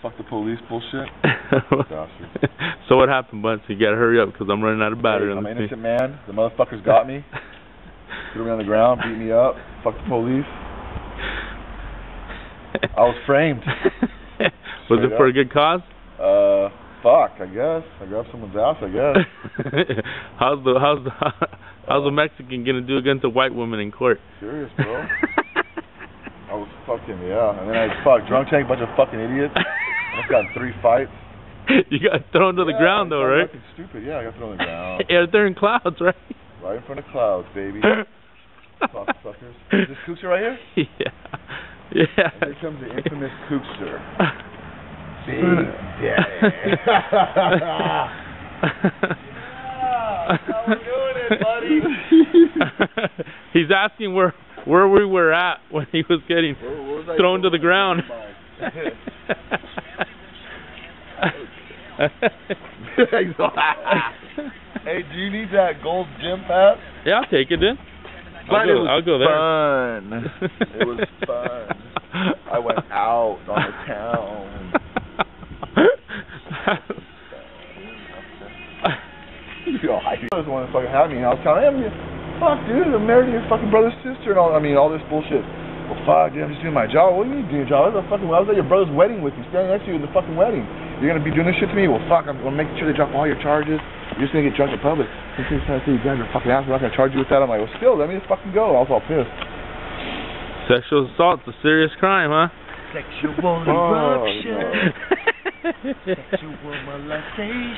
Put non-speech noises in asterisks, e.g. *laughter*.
Fuck the police bullshit. *laughs* So what happened, Bunz? You gotta hurry up because I'm running out of battery Hey, I'm an innocent man. The motherfuckers got me. *laughs* Threw me on the ground, beat me up. Fuck the police. I was framed. *laughs* Was it Straight for a good cause? Uh, fuck. I guess I grabbed someone's ass. I guess. how's the how's the how's a Mexican gonna do against a white woman in court? Serious, bro. I was fucking yeah. And then I fuck drunk tank, bunch of fucking idiots. Got three fights. *laughs* you got thrown to the ground though, right? Fucking stupid. Yeah, I got thrown to the ground. *laughs* Yeah, they're in clouds, right? Right in front of clouds, baby. *laughs* Fuck suckers. Is this Kookster right here? yeah. Yeah. And here comes the infamous Kookster. Big how we doing it, buddy? He's asking where where we were at when he was getting Where- where was thrown to the ground. Hey, do you need that gold gym pass? yeah, I'll take it then. I'll But go, it was I'll go there. fun. *laughs* It was fun. I went out on the town. *laughs* I was the one that fucking had me, and I was telling him, fuck, dude, I'm married to your fucking brother's sister, and all. I mean, all this bullshit. Well, fuck, dude, I'm just doing my job. What do you mean doing your job? I was, fucking, I was at your brother's wedding with you, standing next to you in the fucking wedding. You're gonna be doing this shit to me? Well, fuck, I'm gonna make sure they drop all your charges. You're just gonna get drunk in public. This is trying say you grab your fucking ass. We're not gonna charge you with that. I'm like, well, still, let me just fucking go. I was all pissed. Sexual assault's a serious crime, huh? Sexual *laughs* Oh, eruption. no. Sexual molestation.